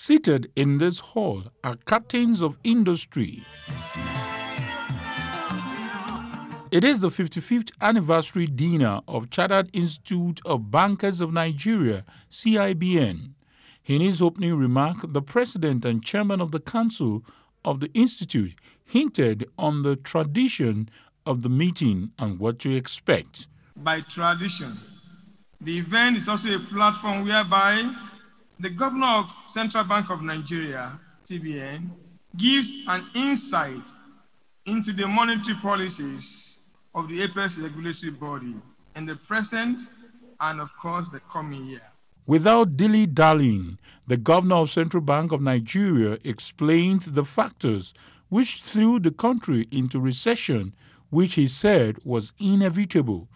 Seated in this hall are captains of industry. It is the 55th anniversary dinner of Chartered Institute of Bankers of Nigeria, CIBN. In his opening remark, the president and chairman of the council of the institute hinted on the tradition of the meeting and what to expect. By tradition, the event is also a platform whereby the governor of Central Bank of Nigeria, CBN, gives an insight into the monetary policies of the Apex regulatory body in the present and, of course, the coming year. Without dilly dallying, the governor of Central Bank of Nigeria explained the factors which threw the country into recession, which he said was inevitable.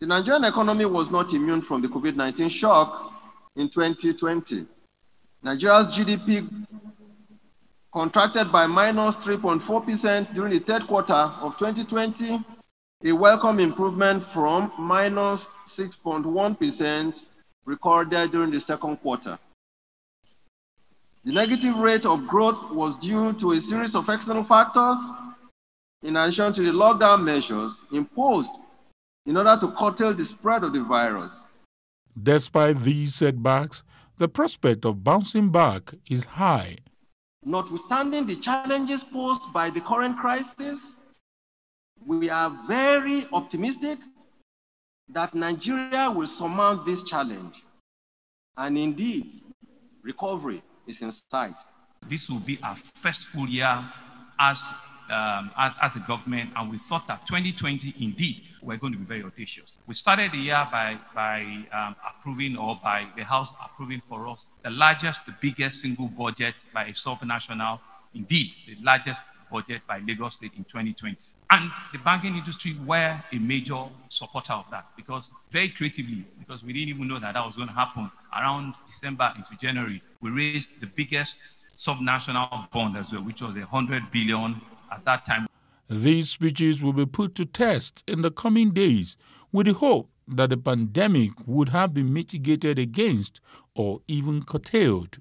The Nigerian economy was not immune from the COVID 19 shock in 2020. Nigeria's GDP contracted by minus 3.4% during the third quarter of 2020 a welcome improvement from minus 6.1 recorded during the second quarter. The negative rate of growth was due to a series of external factors, in addition to the lockdown measures imposed in order to curtail the spread of the virus. Despite these setbacks, the prospect of bouncing back is high. Notwithstanding the challenges posed by the current crisis, we are very optimistic that Nigeria will surmount this challenge. And indeed, recovery is in sight. This will be our first full year as, um, as, as a government, and we thought that 2020 indeed we're going to be very audacious. We started the year by, by um, approving or by the House approving for us the largest, the biggest single budget by a subnational, indeed the largest budget by Lagos State in 2020. And the banking industry were a major supporter of that because very creatively, because we didn't even know that that was going to happen around December into January, we raised the biggest subnational bond as well, which was a 100 billion at that time. These speeches will be put to test in the coming days with the hope that the pandemic would have been mitigated against or even curtailed.